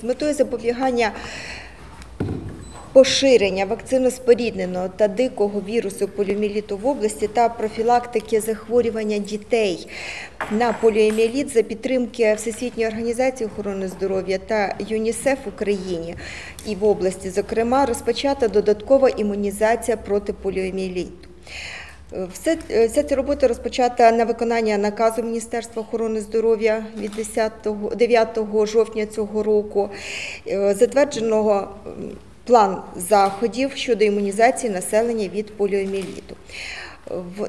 З метою запобігання поширення вакциноспорідненого та дикого вірусу поліоміеліту в області та профілактики захворювання дітей на поліоміеліт за підтримки Всесвітньої організації охорони здоров'я та ЮНІСЕФ в Україні і в області, зокрема, розпочата додаткова імунізація проти поліоміеліту. Все, вся ця робота розпочата на виконання наказу Міністерства охорони здоров'я від 10, 9 жовтня цього року, е, затвердженого план заходів щодо імунізації населення від поліоміеліту.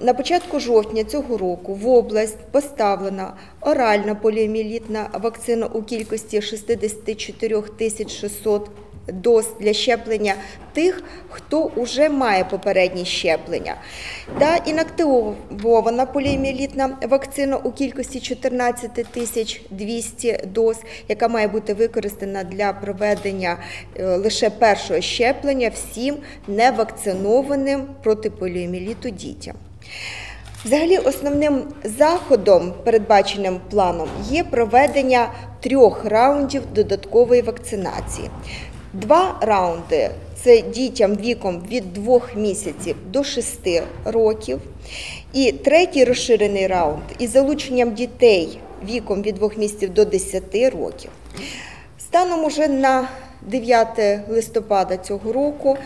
На початку жовтня цього року в область поставлена оральна поліоміелітна вакцина у кількості 64 тисяч 600 доз для щеплення тих, хто вже має попередні щеплення, та інактивована поліоміелітна вакцина у кількості 14 тисяч 200 доз, яка має бути використана для проведення е, лише першого щеплення всім невакцинованим проти поліоміеліту дітям. Взагалі, основним заходом, передбаченим планом, є проведення трьох раундів додаткової вакцинації. Два раунди це дітям віком від 2 місяців до 6 років. І третій розширений раунд із залученням дітей віком від 2 місяців до 10 років. Станом уже на 9 листопада цього року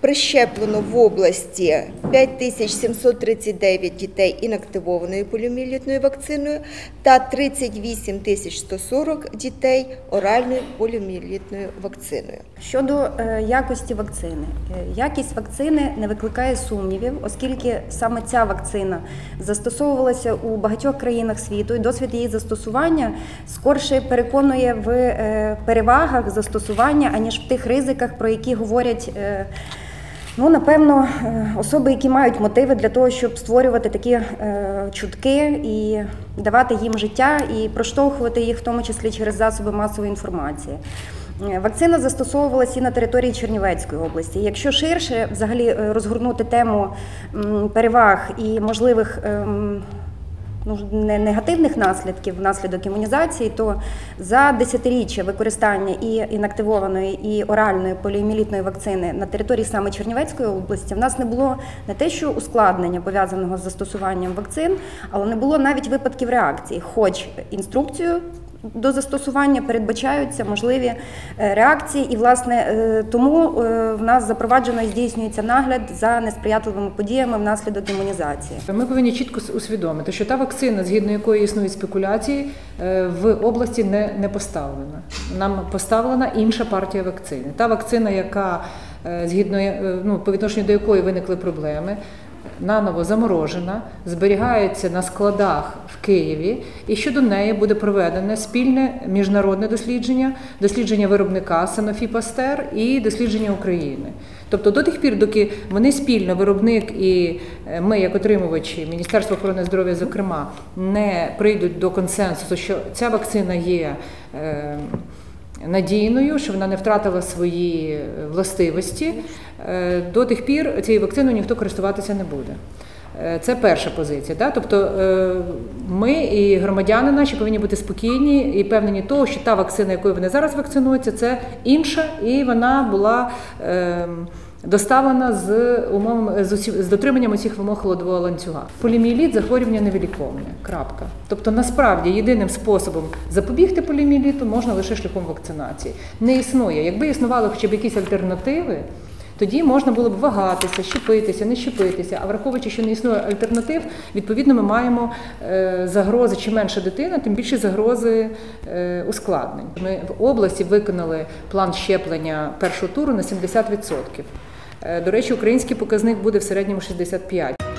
прищеплено в області 5739 дітей інактивованою поліоміелітною вакциною та 38 140 дітей оральною поліоміелітною вакциною. Щодо е, якості вакцини, Е, якість вакцини не викликає сумнівів, оскільки саме ця вакцина застосовувалася у багатьох країнах світу, і досвід її застосування скорше переконує в е, перевагах застосування, аніж в тих ризиках, про які говорять. Е, Ну, напевно, е, особи, які мають мотиви для того, щоб створювати такі е, чутки і давати їм життя, і проштовхувати їх, в тому числі через засоби масової інформації. Е, Вакцина застосовувалася і на території Чернівецької області. Якщо ширше взагалі е, розгорнути тему переваг і можливих ем, ну, не- негативних наслідків внаслідок імунізації, то за десятиріччя використання і інактивованої, і оральної поліомілітної вакцини на території саме Чернівецької області в нас не було не те, що ускладнення пов'язаного з застосуванням вакцин, але не було навіть випадків реакції, хоч інструкцію. До застосування передбачаються можливі е, реакції, і власне е, тому е, в нас запроваджено і здійснюється нагляд за несприятливими подіями внаслідок імунізації. Ми повинні чітко усвідомити, що та вакцина, згідно якої існують спекуляції, в області не, не поставлена. Нам поставлена інша партія вакцини. Та вакцина, яка згідно ну, по відношенню до якої виникли проблеми. Наново заморожена, зберігається на складах в Києві, і щодо неї буде проведене спільне міжнародне дослідження, дослідження виробника Sanofi Pasteur і дослідження України. Тобто до тих пір, доки вони спільно, виробник і е, ми, як отримувачі, Міністерство охорони здоров'я, зокрема, не прийдуть до консенсусу, що ця вакцина є. Надійною, що вона не втратила свої е, властивості, е, до тих пір цією вакциною ніхто користуватися не буде. Е, Це перша позиція. Да? Тобто ми і громадяни наші повинні бути спокійні і певнені того, що та вакцина, якою вони зараз вакцинуються, це інша, і вона була е, доставлена з умовами з, усі- з дотриманням усіх вимог холодового ланцюга. Поліміеліт захворювання невиліковне. Крапка. Тобто, насправді єдиним способом запобігти поліміеліту можна лише шляхом вакцинації. Не існує. Якби існували хоча б якісь альтернативи. Тоді можна було б вагатися, щепитися, не щепитися. А враховуючи, що не існує альтернатив, відповідно, ми маємо е, загрози. Чим менша дитина, тим більше загрози е, ускладнень. Ми в області виконали план щеплення першого туру на 70%. Е, До речі, український показник буде в середньому 65%.